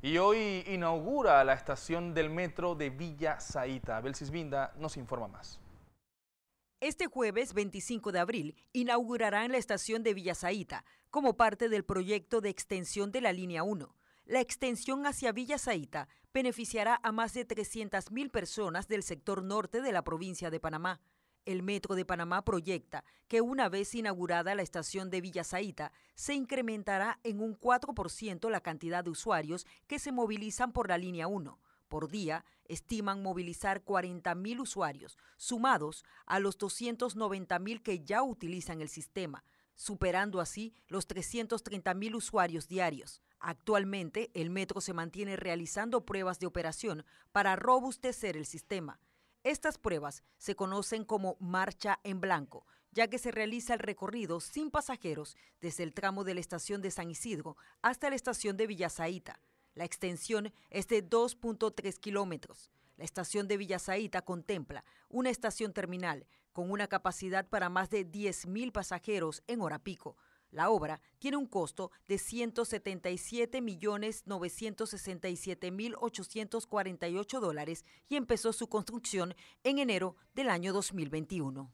Y hoy inaugura la estación del metro de Villa Zaita. Belsis Vinda nos informa más. Este jueves 25 de abril inaugurarán la estación de Villa Zaita como parte del proyecto de extensión de la línea 1. La extensión hacia Villa Zaita beneficiará a más de 300.000 personas del sector norte de la provincia de Panamá. El Metro de Panamá proyecta que una vez inaugurada la estación de Villa Zaita, se incrementará en un 4% la cantidad de usuarios que se movilizan por la línea 1. Por día, estiman movilizar 40.000 usuarios, sumados a los 290.000 que ya utilizan el sistema, superando así los 330.000 usuarios diarios. Actualmente, el metro se mantiene realizando pruebas de operación para robustecer el sistema. Estas pruebas se conocen como marcha en blanco, ya que se realiza el recorrido sin pasajeros desde el tramo de la estación de San Isidro hasta la estación de Villasaita. La extensión es de 2.3 kilómetros. La estación de Villasaita contempla una estación terminal con una capacidad para más de 10.000 pasajeros en hora pico la obra tiene un costo de 177.967.848 dólares y empezó su construcción en enero del año 2021.